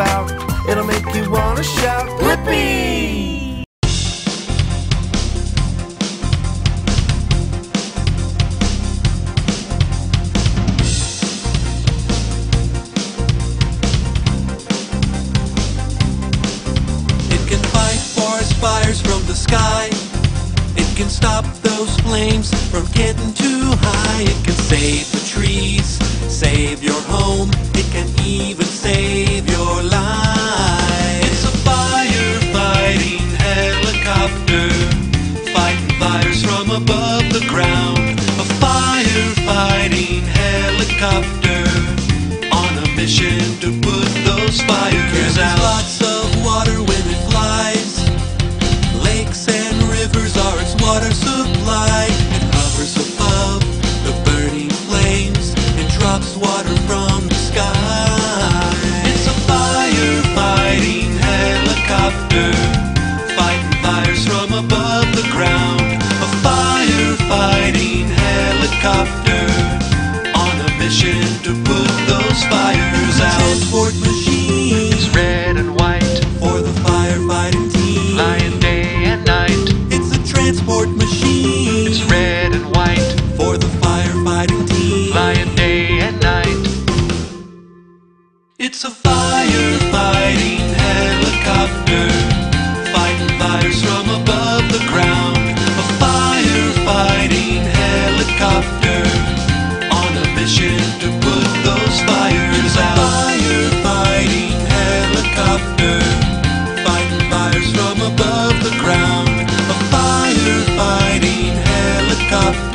about. It'll make you wanna shout, Blippi! It can fight forest fires from the sky. It can stop those flames from getting too high. It can save the trees, save your home. From above the ground. A firefighting helicopter on a mission to put those fires out. Lots of water when it flies. Lakes and rivers are its water supply. It hovers above the burning flames and drops water It's a firefighting helicopter, fighting fires from above the ground. A firefighting helicopter, on a mission to put those fires out. Firefighting helicopter, fighting fires from above the ground. A firefighting helicopter.